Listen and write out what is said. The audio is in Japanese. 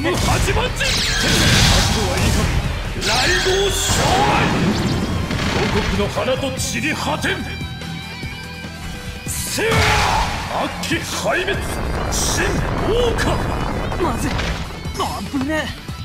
ム八番地覚悟はいいか雷将来国の花と散り果てんせや悪鬼壊滅新王冠まずい。危ねえ